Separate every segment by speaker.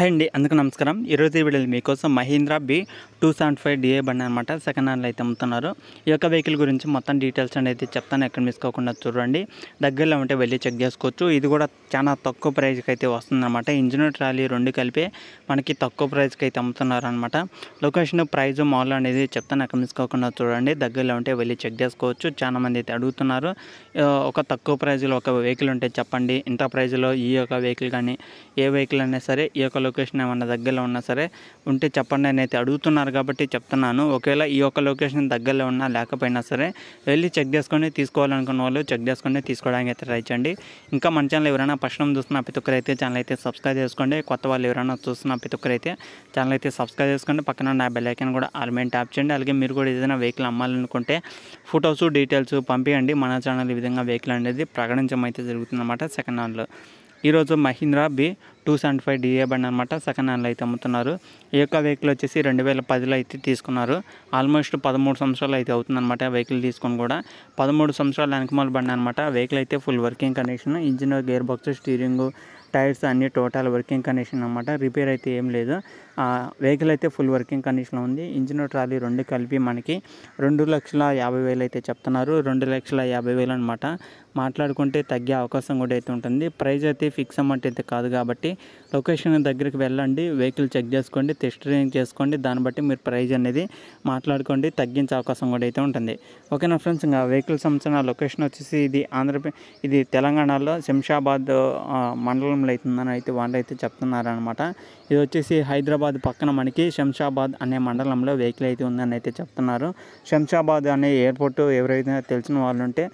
Speaker 1: Hi అండి అందుకు నమస్కారం. ఈరోజు ఈ మీకోసం Mahindra B two seventy five DI బండి అనమాట సెకండ్ హ్యాండ్లో అయితే అమ్ముతున్నారు. ఈ యొక్క వెహికల్ గురించి మొత్తం డీటెయిల్స్ అనేది చెప్తాను. ఎక్కడ మిస్ కాకుండా చూడండి. దగ్గరలో ఉంటే వెళ్ళి చెక్ చేసుకోవచ్చు. ఇది కూడా చాలా తక్కువ ప్రైస్కి అయితే వస్తుందన్నమాట. ఇంజిన్ ట్రాలీ రెండు కలిపి మనకి తక్కువ ప్రైస్కి అయితే అమ్ముతున్నారు అనమాట లొకేషన్ ప్రైజ్ మాల్ అనేది చెప్తాను. ఎక్కడ మిస్ కాకుండా చూడండి. దగ్గరలో ఉంటే వెళ్ళి చెక్ చేసుకోవచ్చు. చాలా మంది అయితే అడుగుతున్నారు. ఒక తక్కువ ప్రైజ్లో ఒక వెహికల్ ఉంటే చెప్పండి. ఇంత ప్రైజ్లో ఈ యొక్క వెహికల్ కానీ ఏ వెహికల్ అయినా సరే ఈ యొక్క లొకేషన్ ఏమన్నా దగ్గరలో ఉన్నా సరే ఉంటే చెప్పండి అని అయితే అడుగుతున్నారు కాబట్టి చెప్తున్నాను. ఒకవేళ ఈ యొక్క లొకేషన్ దగ్గరలో ఉన్నా లేకపోయినా సరే వెళ్ళి చెక్ చేసుకొని తీసుకోవాలనుకున్న వాళ్ళు చెక్ చేసుకొని తీసుకోవడానికి అయితే ట్రై చేయండి. ఇంకా మన ఛానల్ ఎవరైనా ఫస్ట్ చూస్తున్న ప్రతి అయితే ఛానల్ అయితే సబ్స్క్రైబ్ చేసుకోండి. కొత్త వాళ్ళు ఎవరైనా చూస్తున్న ప్రతి ఒక్కరు అయితే ఛానల్ అయితే సబ్స్క్రైబ్ చేసుకోండి. పక్కన ఉన్న బెల్ ఐకాన్ కూడా ఆల్ ట్యాప్ చేయండి. అలాగే మీరు కూడా ఏదైనా వెహికల్ అమ్మాలనుకుంటే ఫొటోస్ డీటెయిల్స్ పంపించండి మన ఛానల్ ఈ విధంగా వెహికల్ అనేది ప్రకటించడం అయితే జరుగుతుందన్నమాట. సెకండ్ హ్యాండ్లో ఈరోజు Mahindra B two seventy five DI బండి అనమాట సెకండ్ హ్యాండ్లో అయితే అమ్ముతున్నారు. ఈ యొక్క వెహికల్ వచ్చేసి రెండు వేల పదిలో అయితే తీసుకున్నారు. ఆల్మోస్ట్ పదమూడు సంవత్సరాలు అయితే అవుతుందన్నమాట వెహికల్ తీసుకొని కూడా. పదమూడు సంవత్సరాల వెనకమాల బండి అనమాట వెహికల్ అయితే full working condition engine gear box steering tyres అన్ని టోటల్ వర్కింగ్ కండిషన్ అనమాట రిపేర్ అయితే ఏం లేదు. వెహికల్ అయితే ఫుల్ వర్కింగ్ కండిషన్లో ఉంది. ఇంజిన్ ట్రాలీ రెండు కలిపి మనకి రెండు లక్షల యాభై వేలు అయితే చెప్తున్నారు. రెండు లక్షల యాభై వేలు అనమాట మాట్లాడుకుంటే తగ్గే అవకాశం కూడా అయితే ఉంటుంది. ప్రైజ్ అయితే ఫిక్స్ అమౌంట్ అయితే కాదు కాబట్టి లొకేషన్ దగ్గరికి వెళ్ళండి. వెహికల్ చెక్ చేసుకోండి. టెస్ట్ డ్రైవింగ్ చేసుకోండి. దాన్ని బట్టి మీరు ప్రైజ్ అనేది మాట్లాడుకోండి. తగ్గించే అవకాశం కూడా అయితే ఉంటుంది. ఓకేనా ఫ్రెండ్స్? ఇంకా వెహికల్ సంబంధించిన లొకేషన్ వచ్చేసి ఇది ఆంధ్రప్రదేశ్ ఇది తెలంగాణలో శంషాబాద్ మండలం ప్రాబ్లంలు అవుతుందని అయితే వాళ్ళు అయితే చెప్తున్నారనమాట ఇది వచ్చేసి హైదరాబాద్ పక్కన మనకి శంషాబాద్ అనే మండలంలో వెహికల్ అయితే ఉందని అయితే చెప్తున్నారు. శంషాబాద్ అనే ఎయిర్పోర్ట్ ఎవరైతే తెలిసిన వాళ్ళు ఉంటే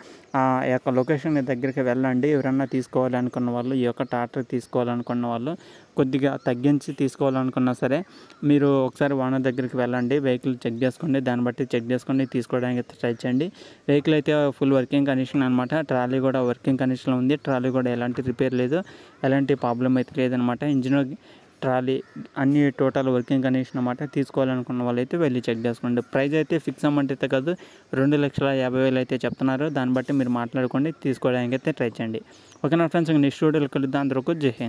Speaker 1: ఆ యొక్క లొకేషన్ దగ్గరికి వెళ్ళండి. ఎవరన్నా తీసుకోవాలనుకున్న వాళ్ళు ఈ యొక్క టాటర్ తీసుకోవాలనుకున్న వాళ్ళు కొద్దిగా తగ్గించి తీసుకోవాలనుకున్నా సరే మీరు ఒకసారి ఓనర్ దగ్గరికి వెళ్ళండి. వెహికల్ చెక్ చేసుకోండి. దాన్ని బట్టి చెక్ చేసుకోండి తీసుకోవడానికి ట్రై చేయండి. వెహికల్ అయితే ఫుల్ వర్కింగ్ కండిషన్ అనమాట ట్రాలీ కూడా వర్కింగ్ కండిషన్లో ఉంది. ట్రాలీ కూడా ఎలాంటి రిపేర్ లేదు. ఎలాంటి ఎలాంటి ప్రాబ్లం అయితే లేదనమాట ఇంజిన్ ట్రాలీ అన్ని టోటల్ వర్కింగ్ కండిషన్ అనమాట తీసుకోవాలనుకున్న వాళ్ళైతే వెళ్ళి చెక్ చేసుకోండి. ప్రైస్ అయితే ఫిక్స్ అమౌంట్ అయితే కాదు రెండు లక్షల యాభై వేలు అయితే చెప్తున్నారు. దాన్ని బట్టి మీరు మాట్లాడుకోండి తీసుకోవడానికి అయితే ట్రై చేయండి. ఓకేనా ఫ్రెండ్స్ నెక్స్ట్ వీడియోలో కలుద్దాం. అందరూ జై హింద్.